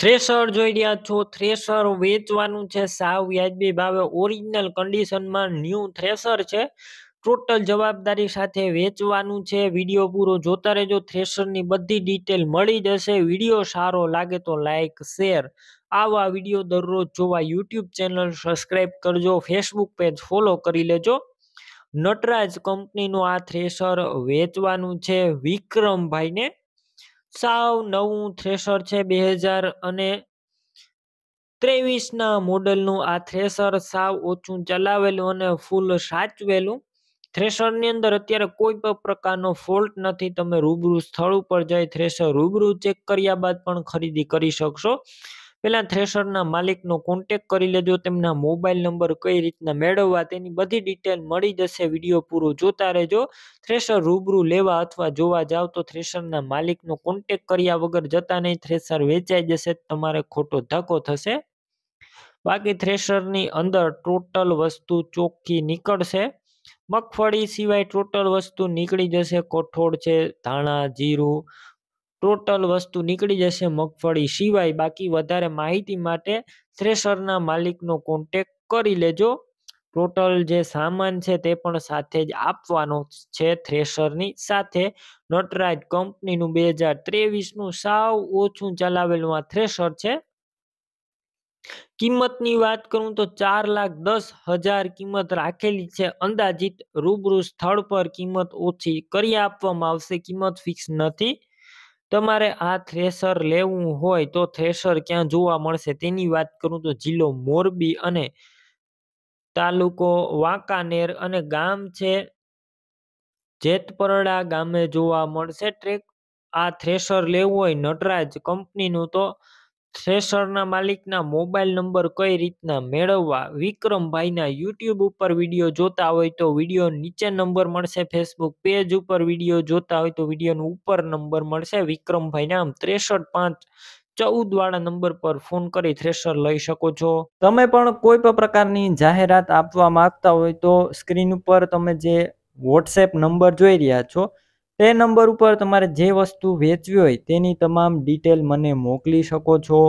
Thresher જોઈ રહ્યા છો. થ્રેશર વેચવાનું છે. સાવ વ્યાજબી ભાવે ઓરિજિનલ કન્ડિશનમાં ન્યૂ થ્રેશર છે. ટોટલ જવાબદારી સાથે વેચવાનું છે. વીડિયો પૂરો જોતા રહેજો. થ્રેશરની બધી ડિટેલ મળી જશે. વીડિયો સારો લાગે તો લાઇક શેર આવા વીડિયો દરરોજ જોવા યુટ્યુબ ચેનલ સબસ્ક્રાઈબ કરજો. ફેસબુક પેજ ફોલો કરી લેજો. નટરાજ કંપનીનું આ થ્રેશર વેચવાનું છે. વિક્રમભાઈને સાવ નવું થ્રેશર છે બે હજાર અને ત્રેવીસના મોડલનું આ થ્રેશર સાવ ઓછું ચલાવેલું અને ફૂલ સાચવેલું. થ્રેશરની અંદર અત્યારે કોઈ પણ પ્રકારનો ફોલ્ટ નથી. તમે રૂબરૂ સ્થળ ઉપર જઈ થ્રેશર રૂબરૂ ચેક કર્યા બાદ પણ ખરીદી કરી શકશો. પહેલાં થ્રેશરના માલિકનો કોન્ટેક કરી લેજો, તેમના મોબાઈલ નંબર કઈ રીતના મેળવવા તેની બધી ડિટેલ મળી જશે વીડિયો પૂરો જોતા રહેજો. થ્રેશર રૂબરૂ લેવા અથવા જોવા જાવ તો થ્રેશરના માલિકનો કોન્ટેક કર્યા વગર જતા નહીં, થ્રેશર વેચાઈ જશે, તમારે ખોટો ધક્કો થશે. બાકી થ્રેશરની અંદર ટોટલ વસ્તુ ચોખ્ખી નીકળશે. મગફળી સિવાય ટોટલ વસ્તુ નીકળી જશે, કઠોળ છે, ધાણા, જીરું ટોટલ વસ્તુ નીકળી જશે મગફળી સિવાય બાકી વધારે માહિતી માટે થ્રેશરના માલિકનો કોન્ટેક કરી લેજો. ટોટલ જે સામાન છે તે પણ સાથે જ આપવાનો છે થ્રેશરની સાથે. નટરાજ કંપનીનું બે હજાર ત્રેવીસનું સાવ ઓછું ચલાવેલું આ થ્રેશર છે. કિંમતની વાત કરું તો ચાર લાખ દસ હજાર કિંમત રાખેલી છે. અંદાજિત રૂબરૂ સ્થળ પર કિંમત ઓછી કરી આપવામાં આવશે. કિંમત ફિક્સ નથી. તમારે આ થ્રેશર લેવું હોય તો થ્રેશર ક્યાં જોવા મળશે? તેની વાત કરું તો જિલ્લો મોરબી અને તાલુકો વાંકાનેર અને ગામ છે. જેતપરડા ગામે જોવા મળશે ટ્રેક. આ થ્રેશર લેવું હોય નટરાજ કંપનીનું તો થ્રેશરના માલિકના મોબાઈલ નંબર કઈ રીતના મેળવવા? વિક્રમભાઈના યુટ્યુબ ઉપર વીડિયો જોતા હોય તો વીડિયો નીચે નંબર મળશે. ફેસબુક પેજ ઉપર વીડિયો જોતા હોય તો વિડીયોનો ઉપર નંબર મળશે. વિક્રમભાઈ નામ ત્રેસઠ પાંચ ચૌદ વાળા નંબર પર ફોન કરી થ્રેશર લઈ શકો છો. તમે પણ કોઈ પણ પ્રકારની જાહેરાત આપવા માંગતા હોય તો સ્ક્રીન ઉપર તમે જે વોટ્સએપ નંબર જોઈ રહ્યા છો તે નંબર ઉપર તમારે જે વસ્તુ વેચવી હોય તેની તમામ ડિટેલ મને મોકલી શકો છો.